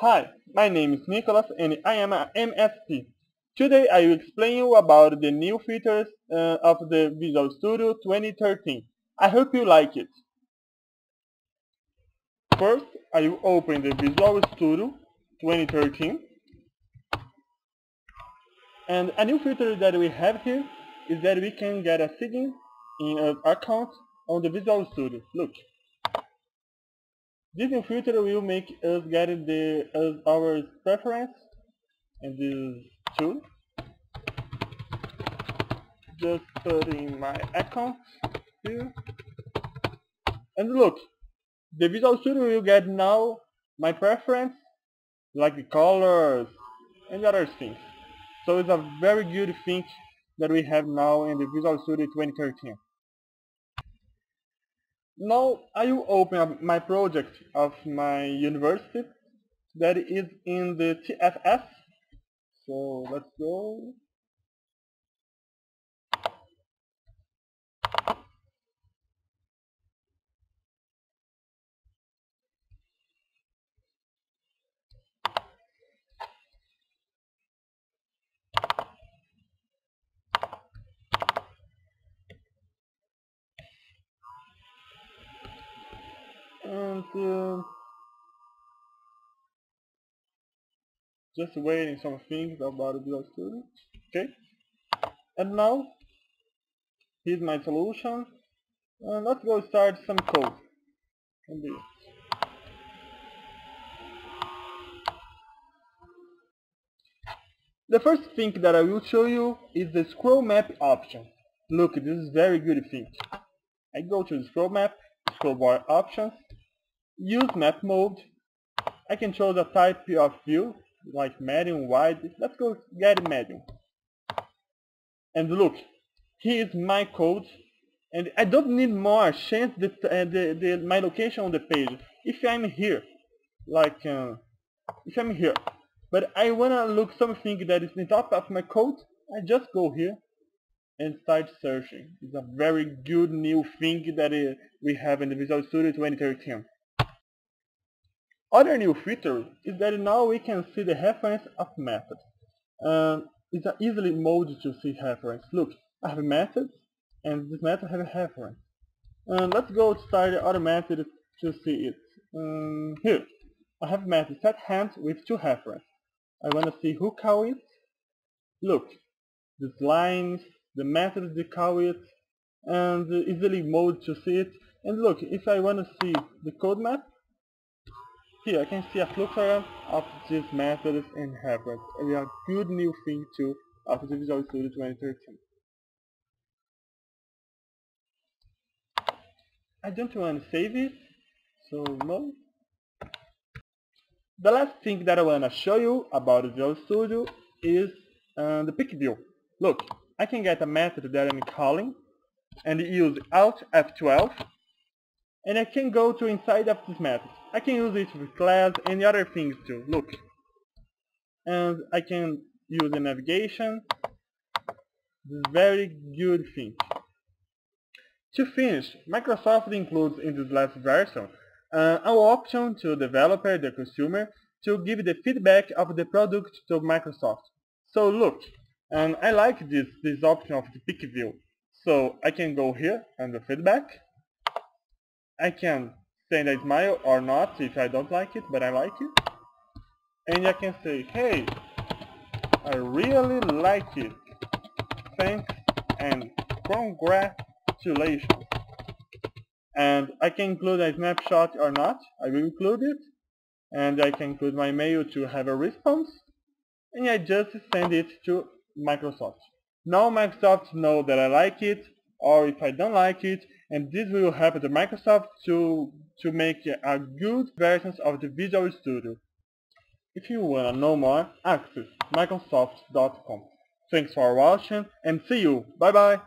Hi, my name is Nicholas and I am a MSP. Today I will explain you about the new features uh, of the Visual Studio 2013. I hope you like it. First, I will open the Visual Studio 2013. And a new feature that we have here is that we can get a sign in an account on the Visual Studio. Look. This new feature will make us get the us our preference in this tool. Just put in my account here. And look, the Visual Studio will get now my preference, like the colors and other things. So it's a very good thing that we have now in the Visual Studio 2013. Now I will open up my project of my university that is in the TFS. So let's go. Uh, just waiting some things about the Studio. Okay, and now here's my solution. And let's go start some code. The first thing that I will show you is the scroll map option. Look, this is very good thing. I go to the scroll map, scroll bar options, use map mode. I can choose a type of view, like medium, wide. Let's go get medium. And look, here is my code. And I don't need more change the, uh, the, the, my location on the page. If I'm here, like, uh, if I'm here, but I wanna look something that is on top of my code, I just go here and start searching. It's a very good new thing that uh, we have in the Visual Studio 2013. Other new feature is that now we can see the reference of methods. Um, it's an easily mode to see reference. Look, I have a method, and this method has a reference. And let's go start the other method to see it. Um, here, I have method set hand with two reference. I want to see who call it. Look, these lines, the method they call it, and easily mode to see it. And look, if I want to see the code map, here I can see a flowchart of these methods and reference, and a good new thing too of the Visual Studio 2013. I don't want to save it, so no. The last thing that I want to show you about Visual Studio is uh, the pick view. Look, I can get a method that I'm calling and use Alt F12 and I can go to inside of this method. I can use it with class and other things too. Look. And I can use the navigation. This very good thing. To finish, Microsoft includes in this last version uh, an option to developer, the consumer, to give the feedback of the product to Microsoft. So look, and I like this, this option of the pick view. So I can go here and the feedback. I can send a smile or not if I don't like it, but I like it. And I can say, hey, I really like it. Thanks and congratulations. And I can include a snapshot or not. I will include it. And I can include my mail to have a response. And I just send it to Microsoft. Now Microsoft know that I like it or if I don't like it and this will help the Microsoft to, to make a good versions of the Visual Studio. If you wanna know more, access Microsoft.com. Thanks for watching and see you. Bye bye.